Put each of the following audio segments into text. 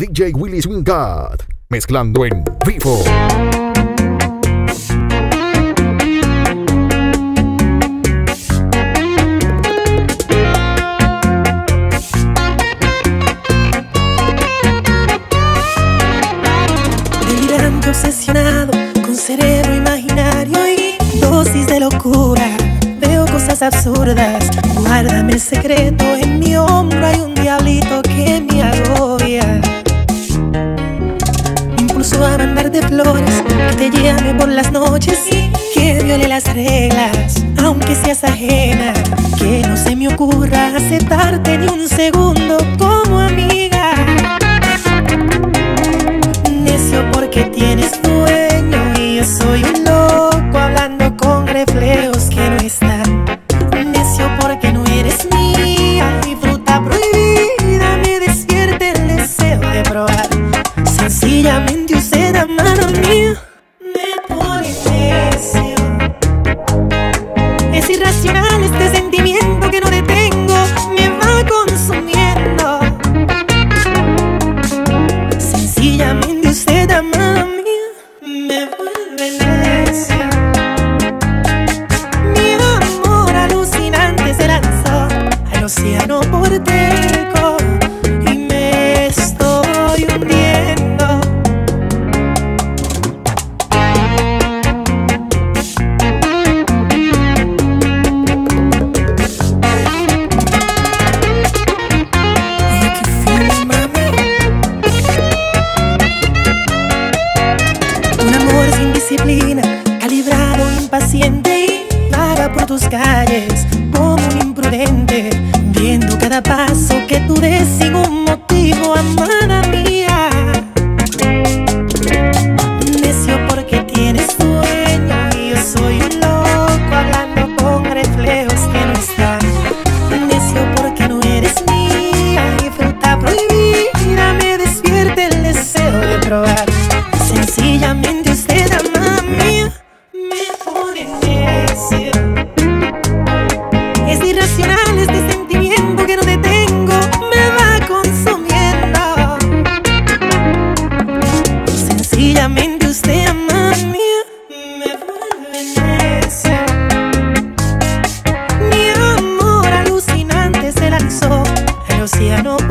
DJ Willis Wingard, mezclando en vivo. Delirante obsesionado con cerebro imaginario y dosis de locura. Veo cosas absurdas, guárdame el secreto, en mi hombro hay un diablito que de flores te llame por las noches, que viole las reglas, aunque seas ajena, que no se me ocurra aceptarte ni un segundo como amiga. Necio porque tienes dueño y yo soy un loco hablando con reflejos que no están. Necio porque no eres mía y fruta prohibida me despierta el deseo de probar. Sencillamente usted la mano mía. Me pone necio. Es irracional este sky.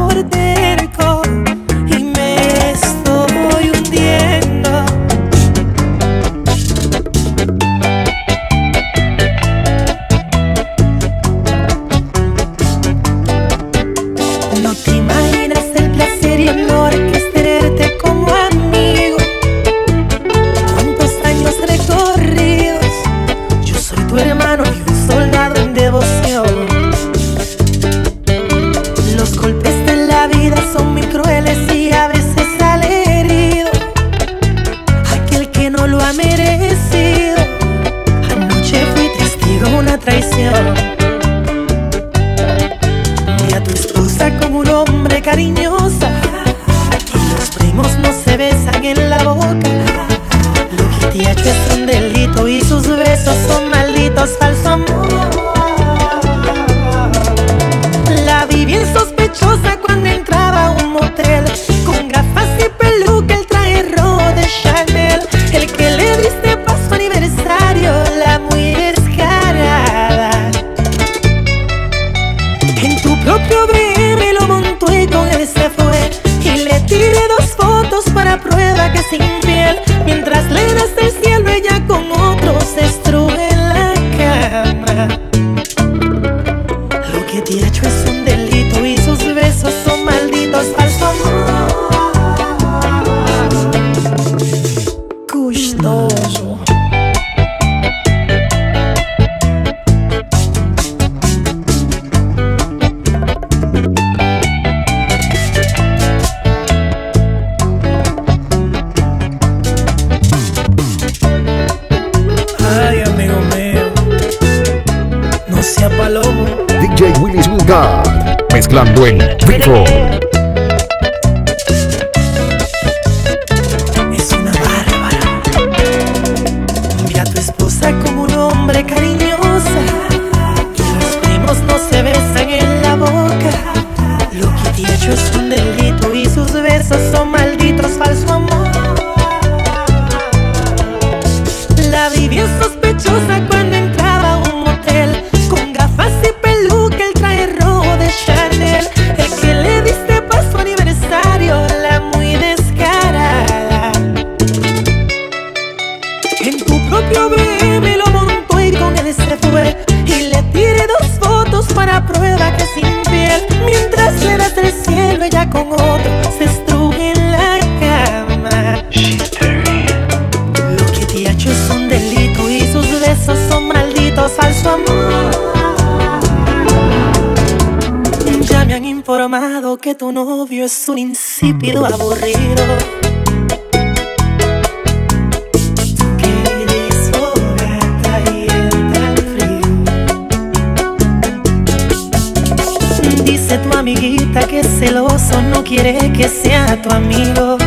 করতে cariño. mezclando en vivo. que tu novio es un insípido aburrido. Dice tu amiguita que celoso no quiere que sea tu amigo.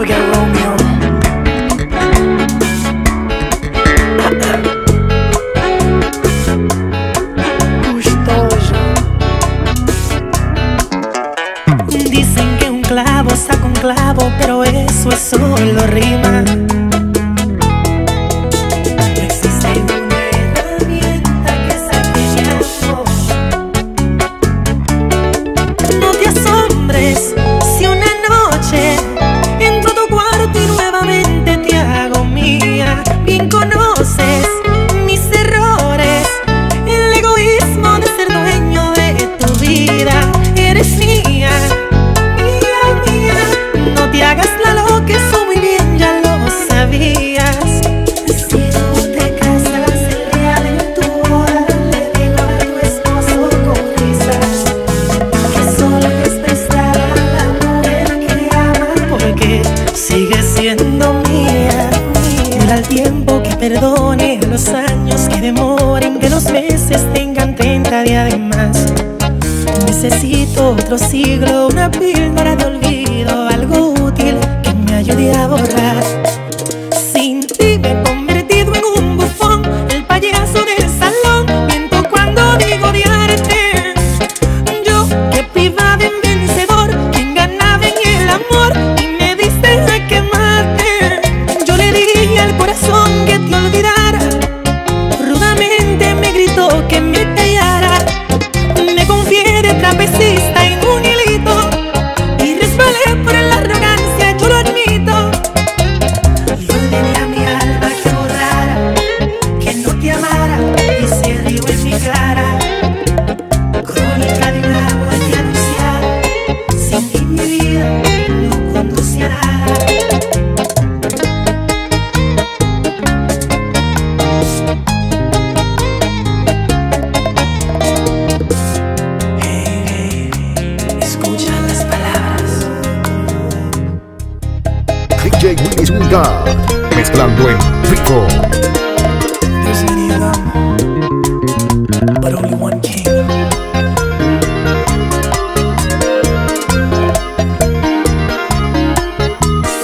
forget Romeo. Gustoso. Dicen que un clavo saca un clavo, pero eso es solo río. perdone los años que demoren, que los meses tengan 30 días de más. Necesito otro siglo, una píldora de olvido. mezclando en Rico.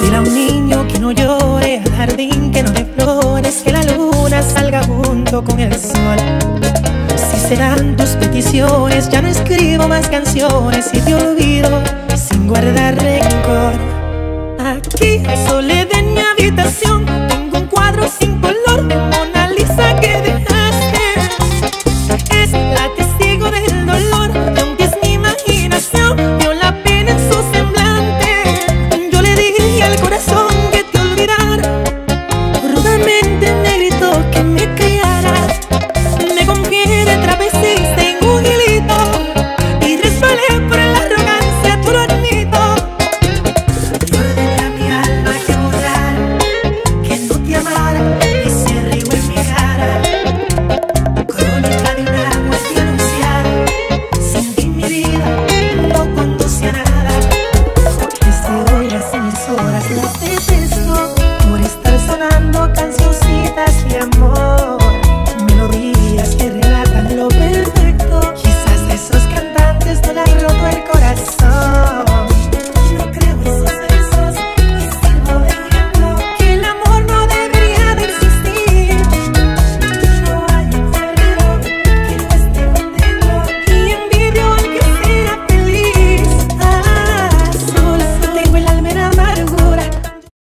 Dile a un niño que no llore, al jardín que no dé flores, que la luna salga junto con el sol. Si serán tus peticiones, ya no escribo más canciones y te olvido sin guardar rencor. Aquí soledad habitación. Tengo un cuadro sin color de mono